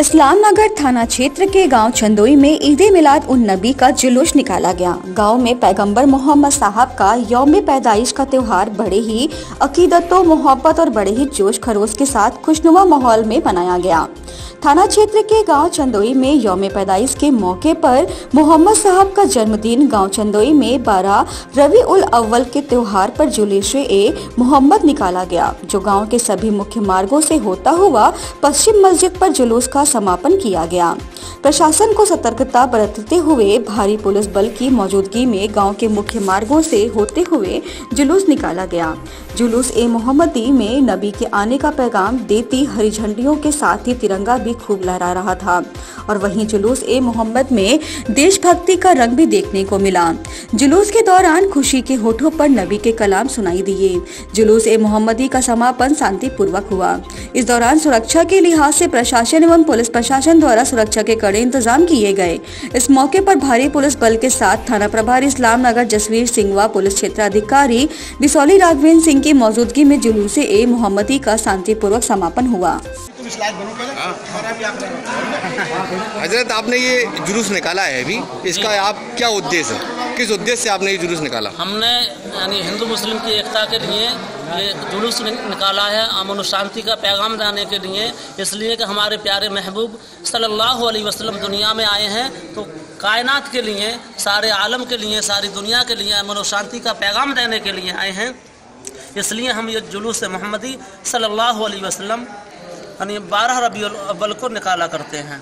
इस्लाम नगर थाना क्षेत्र के गाँव चंदोई में ईद मिलाद उन नबी का जुलूस निकाला गया। गाँव में पैगंबर मोहम्मद साहब का यौम पैदाइश का त्यौहार बड़े ही अकीदतों, मोहब्बत और बड़े ही जोश खरोश के साथ खुशनुमा माहौल में मनाया गया। थाना क्षेत्र के गाँव चंदोई में यौम पैदाइश के मौके पर मोहम्मद साहब का जन्मदिन। गाँव चंदोई में 12 रवि उल अव्वल के त्योहार पर जुलूस ए मोहम्मद निकाला गया, जो गाँव के सभी मुख्य मार्गों से होता हुआ पश्चिम मस्जिद पर जुलूस का समापन किया गया। प्रशासन को सतर्कता बरतते हुए भारी पुलिस बल की मौजूदगी में गाँव के मुख्य मार्गों से होते हुए जुलूस निकाला गया। जुलूस ए मोहम्मदी में नबी के आने का पैगाम देती हरी झंडियों के साथ ही तिरंगा भी खूब लहरा रहा था। और वहीं जुलूस ए मोहम्मद में देशभक्ति का रंग भी देखने को मिला। जुलूस के दौरान खुशी के होठों पर नबी के कलाम सुनाई दिए। जुलूस ए मोहम्मदी का समापन शांति पूर्वक हुआ। इस दौरान सुरक्षा के लिहाज से प्रशासन एवं पुलिस प्रशासन द्वारा सुरक्षा के कड़े इंतज़ाम किए गए। इस मौके पर भारी पुलिस बल के साथ थाना प्रभारी इस्लाम नगर जसवीर सिंह व पुलिस क्षेत्र अधिकारी बिसौली राघवेंद्र सिंह की मौजूदगी में जुलूस ए मोहम्मदी का शांतिपूर्वक समापन हुआ। बनो पहले पे हज़रत आपने ये जुलूस निकाला है अभी? इसका आप क्या उद्देश्य है? किस उद्देश्य से आपने ये जुलूस निकाला? हमने यानी हिंदू मुस्लिम की एकता के लिए ये जुलूस निकाला है अमन शांति का पैगाम देने के लिए। इसलिए कि हमारे प्यारे महबूब सल्लल्लाहु अलैहि वसल्लम दुनिया में आए हैं। तो कायनात के लिए सारे आलम के लिए सारी दुनिया के लिए अमन शांति का पैगाम देने के लिए आए हैं। इसलिए हम ये जुलूस मोहम्मदी सल्लल्लाहु अलैहि वसल्लम यानी बारह रबी अव्वल को निकाला करते हैं।